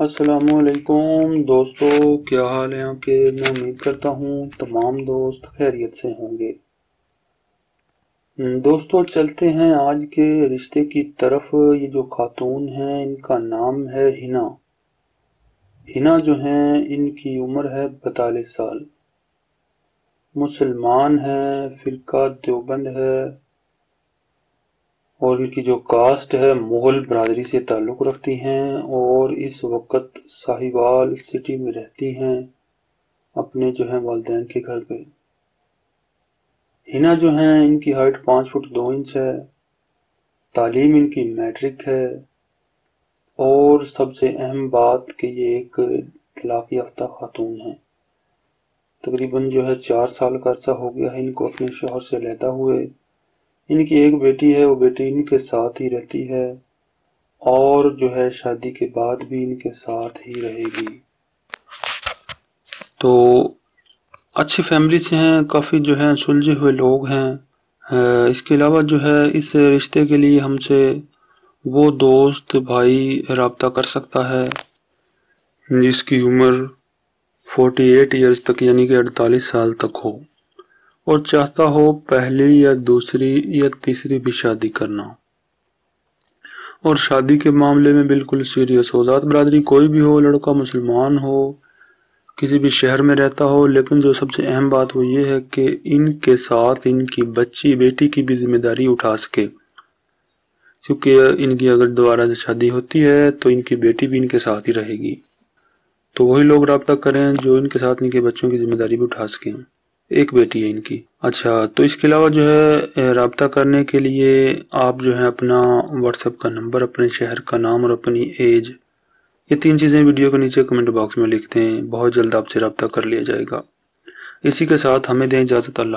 असलकुम दोस्तों क्या हाल है आपके? मैं उम्मीद करता हूँ तमाम दोस्त खैरियत से होंगे। हम्म, दोस्तों चलते हैं आज के रिश्ते की तरफ़। ये जो खातून हैं इनका नाम है हिना। हिना जो हैं इनकी उम्र है बतालीस साल। मुसलमान हैं फ़िरका देवबंद है और इनकी जो कास्ट है, मुग़ल बरदरी से ताल्लुक़ रखती हैं और इस वक्त साहिवाल सिटी में रहती हैं अपने जो हैं वालदेन के घर पे। हिना जो हैं, इनकी हाइट पाँच फुट दो इंच है। तालीम इनकी मैट्रिक है। और सबसे अहम बात कि ये एक तलाक याफ्ता खातून है। तकरीबन जो है चार साल का अर्सा हो गया है इनको अपने शोहर से लेता हुए। इनकी एक बेटी है, वो बेटी इनके साथ ही रहती है और जो है शादी के बाद भी इनके साथ ही रहेगी। तो अच्छी फैमिली से हैं, काफ़ी जो है, सुलझे हुए लोग हैं। इसके अलावा जो है इस रिश्ते के लिए हमसे वो दोस्त, भाई रबता कर सकता है, जिसकी उम्र 48 इयर्स तक, यानी कि 48 साल तक हो। और चाहता हो पहली या दूसरी या तीसरी भी शादी करना और शादी के मामले में बिल्कुल सीरियस हो। जात बरादरी कोई भी हो, लड़का मुसलमान हो, किसी भी शहर में रहता हो, लेकिन जो सबसे अहम बात वो ये है कि इनके साथ इनकी बच्ची, बेटी की भी ज़िम्मेदारी उठा सके। क्योंकि इनकी अगर दोबारा से शादी होती है तो इनकी बेटी भी इनके साथ ही रहेगी। तो वही लोग रबता करें जो इनके साथ इनके बच्चों की ज़िम्मेदारी भी उठा सकें। एक बेटी है इनकी। अच्छा तो इसके अलावा जो है रबता करने के लिए आप जो है अपना व्हाट्सएप का नंबर, अपने शहर का नाम और अपनी एज ये तीन चीज़ें वीडियो के नीचे कमेंट बॉक्स में लिखते हैं। बहुत जल्द आपसे रबता कर लिया जाएगा। इसी के साथ हमें दें इजाज़त, अल्लाह